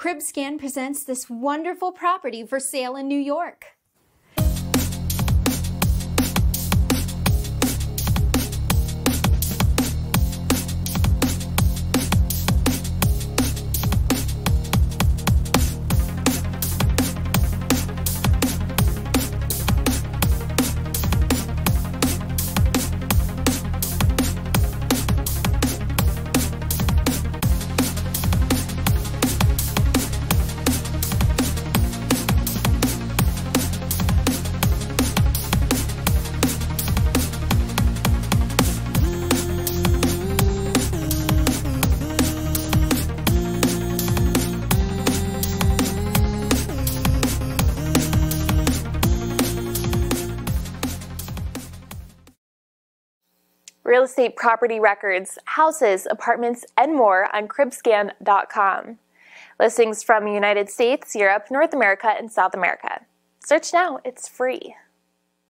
CribScan presents this wonderful property for sale in New York. Real estate property records, houses, apartments, and more on cribscan.com. Listings from United States, Europe, North America, and South America. Search now, it's free.